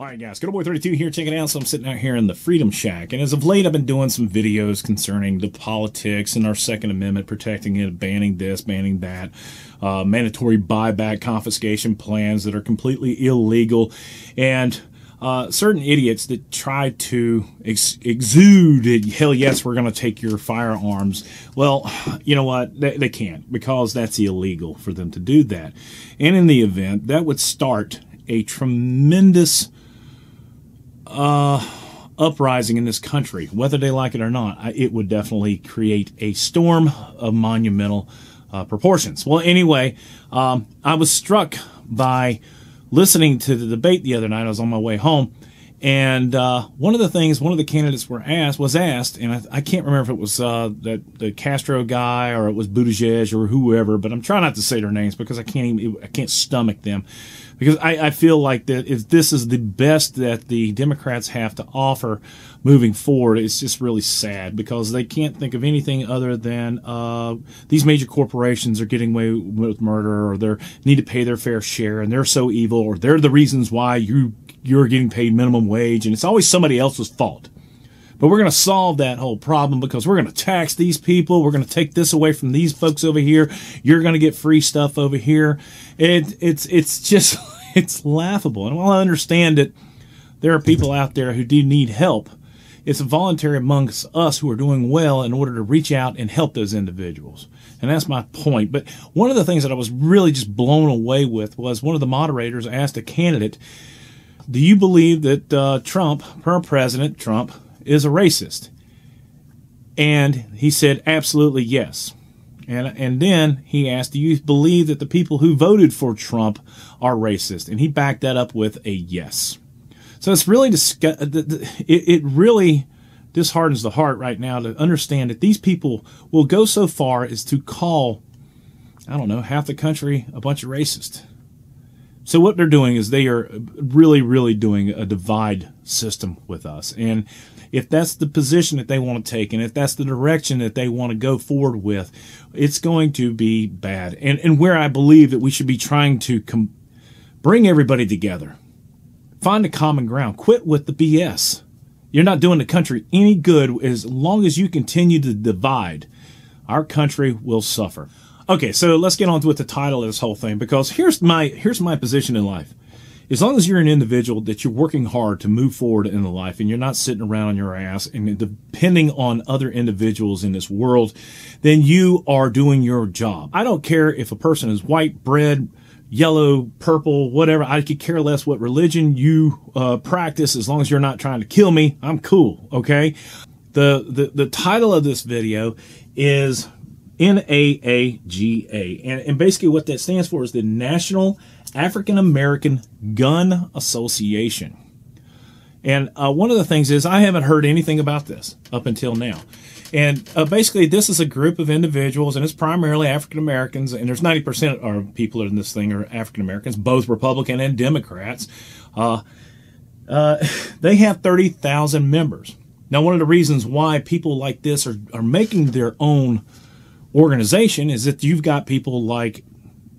All right, guys, Kotaboy 32 here, checking out. So I'm sitting out here in the Freedom Shack, and as of late, I've been doing some videos concerning the politics and our Second Amendment, protecting it, banning this, banning that, uh, mandatory buyback confiscation plans that are completely illegal, and uh, certain idiots that try to ex- exude, hell yes, we're going to take your firearms. Well, you know what? They, they can't because that's illegal for them to do that. And in the event, that would start a tremendous uh, uprising in this country, whether they like it or not. It would definitely create a storm of monumental uh, proportions. Well, anyway, um, I was struck by listening to the debate the other night. I was on my way home. And uh, one of the things, one of the candidates were asked was asked, and I, I can't remember if it was uh, the, the Castro guy or it was Buttigieg or whoever, but I'm trying not to say their names because I can't even I can't stomach them. Because I, I feel like that if this is the best that the Democrats have to offer moving forward, it's just really sad because they can't think of anything other than uh, these major corporations are getting away with murder or they need to pay their fair share and they're so evil or they're the reasons why you you're getting paid minimum wage and it's always somebody else's fault. But we're going to solve that whole problem because we're going to tax these people. We're going to take this away from these folks over here. You're going to get free stuff over here. It, it's, it's just, it's laughable. And while I understand that there are people out there who do need help, it's voluntary amongst us who are doing well in order to reach out and help those individuals. And that's my point. But one of the things that I was really just blown away with was one of the moderators asked a candidate, do you believe that uh, Trump, our president, Trump, is a racist? And he said, absolutely yes. And, and then he asked, do you believe that the people who voted for Trump are racist? And he backed that up with a yes. So it's really, it, it really disheartens the heart right now to understand that these people will go so far as to call, I don't know, half the country a bunch of racists. So what they're doing is they are really, really doing a divide system with us. And if that's the position that they want to take and if that's the direction that they want to go forward with, it's going to be bad. And, and where I believe that we should be trying to com- bring everybody together, find a common ground, quit with the BS. You're not doing the country any good as long as you continue to divide. Our country will suffer. Okay, so let's get on with the title of this whole thing because here's my here's my position in life as long as you're an individual that you're working hard to move forward in the life and you're not sitting around on your ass and depending on other individuals in this world, then you are doing your job. I don't care if a person is white, red, yellow, purple, whatever. I could care less what religion you uh, practice as long as you're not trying to kill me. I'm cool. Okay. The, the, the title of this video is NAAGA. And, and basically what that stands for is the National African American Gun Association. And uh, one of the things is I haven't heard anything about this up until now. And uh, basically, this is a group of individuals, and it's primarily African Americans, and there's 90% of people in this thing are African Americans, both Republican and Democrats. Uh, uh they have 30,000 members. Now, one of the reasons why people like this are, are making their own organization is that you've got people like,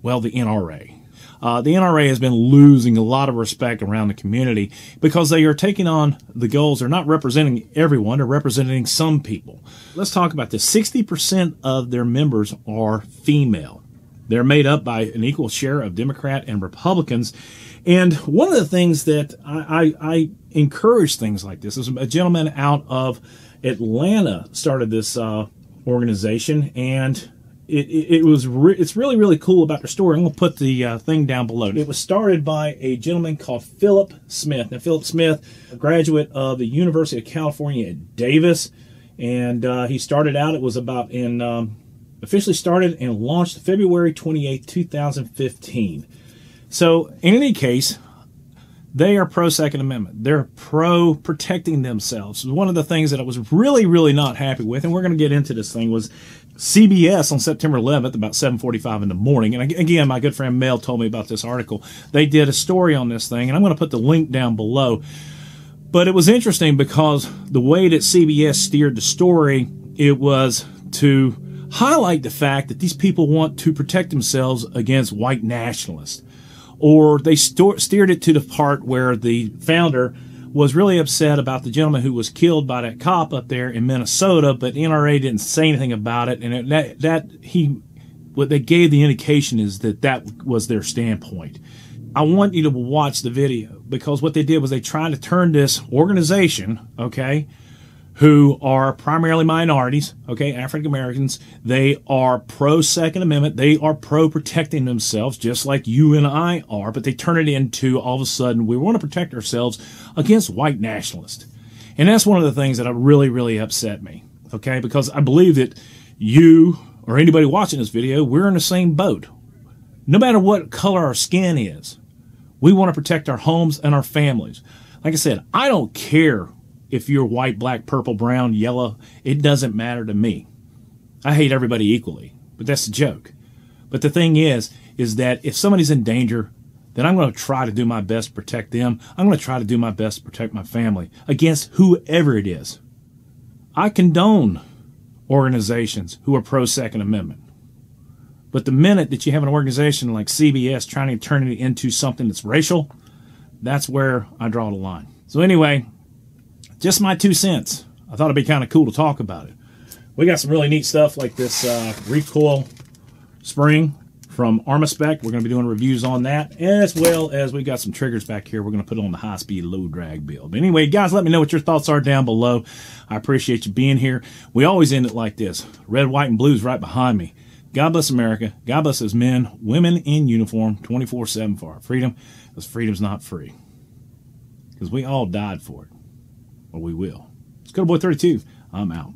well, the NRA. Uh, the NRA has been losing a lot of respect around the community because they are taking on the goals. They're not representing everyone, they're representing some people. Let's talk about this 60% of their members are female. They're made up by an equal share of Democrat and Republicans. And one of the things that I, I, I encourage things like this is a gentleman out of Atlanta started this uh, organization, and it, it, it was re- it's really really cool about their story. I'm gonna put the uh, thing down below. It was started by a gentleman called Philip Smith. Now Philip Smith, a graduate of the University of California at Davis, and uh, he started out. It was about in um, officially started and launched February 28, 2015. So in any case, they are pro Second Amendment. They're pro protecting themselves. One of the things that I was really, really not happy with, and we're going to get into this thing, was CBS on September 11th, about 7:45 in the morning. And again, my good friend Mel told me about this article. They did a story on this thing, and I'm going to put the link down below. But it was interesting because the way that CBS steered the story, it was to highlight the fact that these people want to protect themselves against white nationalists or they steered it to the part where the founder was really upset about the gentleman who was killed by that cop up there in Minnesota, but NRA didn't say anything about it, and it, that that he what they gave the indication is that that was their standpoint. I want you to watch the video because what they did was they tried to turn this organization, okay, who are primarily minorities, okay, African Americans. They are pro Second Amendment. They are pro protecting themselves, just like you and I are, but they turn it into all of a sudden we want to protect ourselves against white nationalists. And that's one of the things that really, really upset me, okay, because I believe that you or anybody watching this video, we're in the same boat. No matter what color our skin is, we want to protect our homes and our families. Like I said, I don't care if you're white, black, purple, brown, yellow. It doesn't matter to me. I hate everybody equally, but that's the joke. But the thing is, is that if somebody's in danger, then I'm going to try to do my best to protect them. I'm going to try to do my best to protect my family against whoever it is. I condone organizations who are pro Second Amendment. But the minute that you have an organization like CBS trying to turn it into something that's racial, that's where I draw the line. So, anyway, just my two cents. I thought it'd be kind of cool to talk about it. We got some really neat stuff like this uh, recoil spring from Armaspec. We're going to be doing reviews on that, as well as we got some triggers back here. We're going to put on the high-speed low drag build. But anyway, guys, let me know what your thoughts are down below. I appreciate you being here. We always end it like this. Red, white, and blues right behind me. God bless America. God bless us men, women in uniform, 24-7 for our freedom, because freedom's not free. Because we all died for it. Or we will. It's Kotaboy 32. I'm out.